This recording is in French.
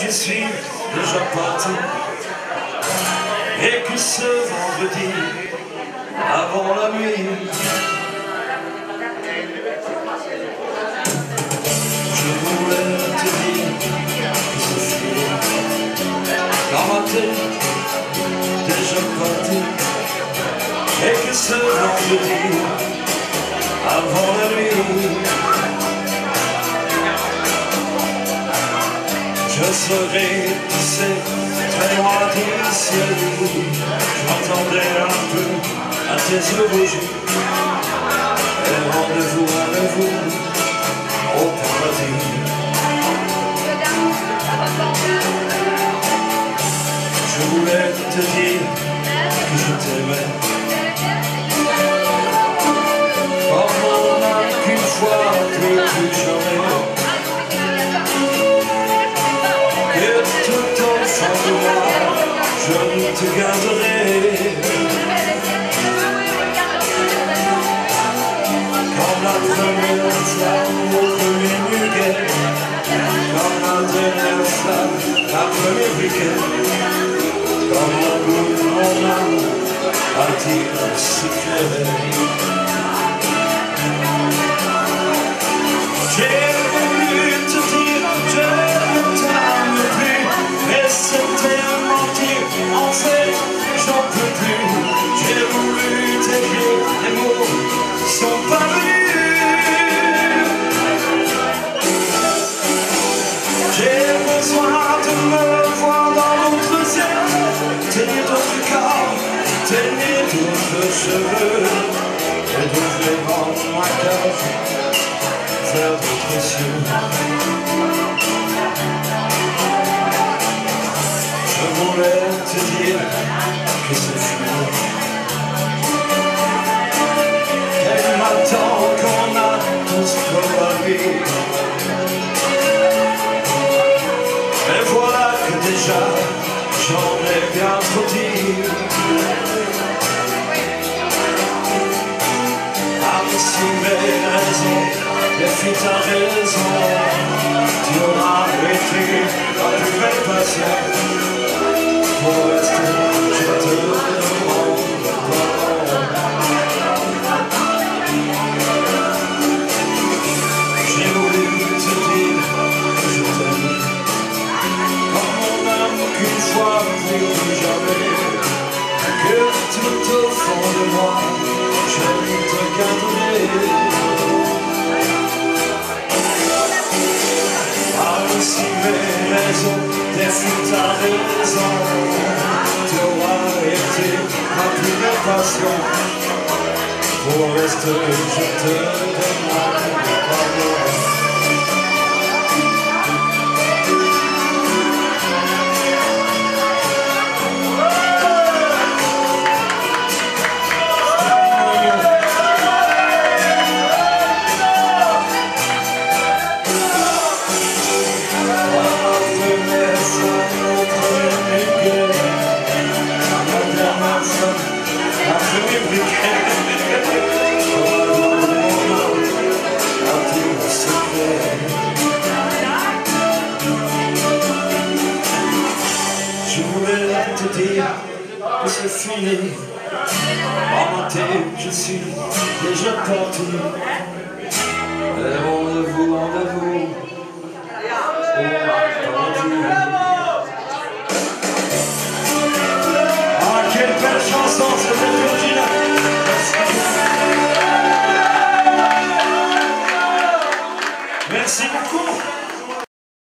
je suis déjà parti. Et que ce vendredi, avant la nuit, je voulais te dire que c'est fini. Dans ma tête, déjà parti. Et que ce vendredi, avant la nuit, Je serai, tu sais, très loin du ciel J'entendrai un peu à tes yeux rougis Et rendez-vous avec vous au paradis. Je voulais te dire que je t'aimais Come together. Come out Come out Besoin de me voir dans d'autres yeux Tenir d'autres corps Tenir d'autres cheveux. Et d'ouvrir en ma cage Faire d'autres cieux. Je voulais te dire que c'est fini Qu'elle m'attend qu'on a tous pour déjà j'en ai bien trop dit. Ah mais si mes raisons, les t'as raison Tu auras été la plus défient ta raison Tu auras été ma plus belle passion Pour rester je te demande te dire que c'est fini. En ma tête, je suis déjà parti. Et rendez-vous, rendez-vous.